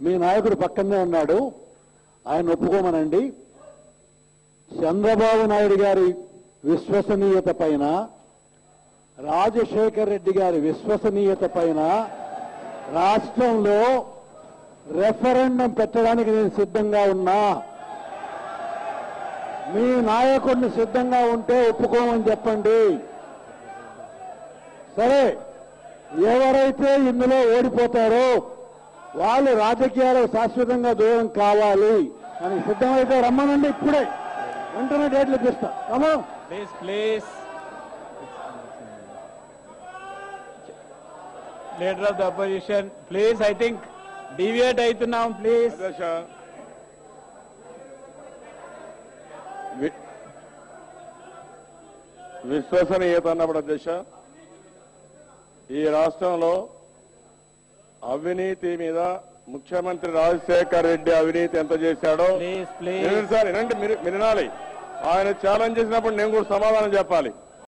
మీ నాయకుడు పక్కనే ఉన్నాడు. ఆయన ఒప్పుకోమనండి. చంద్రబాబు నాయుడు గారి విశ్వసనీయత పైన రాజశేఖర్ రెడ్డి గారి విశ్వసనీయత పైన రాష్ట్రంలో రెఫరెండం పెట్టడానికి నేను సిద్ధంగా ఉన్నా. మీ నాయకుడిని సిద్ధంగా ఉంటే ఒప్పుకోమని చెప్పండి. సరే ఎవరైతే ఇందులో ఓడిపోతారో వాళ్ళు రాజకీయాలకు శాశ్వతంగా దూరం కావాలి అని సిద్ధమైతే రమ్మనండి ఇప్పుడే. వెంటనే డేట్లు ఇప్పిస్తా please please leader of the opposition please I think deviate అవుతున్నాం ప్లీజ్ విశ్వసనీయత అన్నప్పుడు అధ్యక్ష ఈ రాష్ట్రంలో అవినీతి మీద ముఖ్యమంత్రి రాజశేఖర్ రెడ్డి అవినీతి ఎంత చేశాడో సార్ వినండి మీరు వినాలి. ఆయన ఛాలెంజ్ చేసినప్పుడు నేను కూడా సమాధానం చెప్పాలి.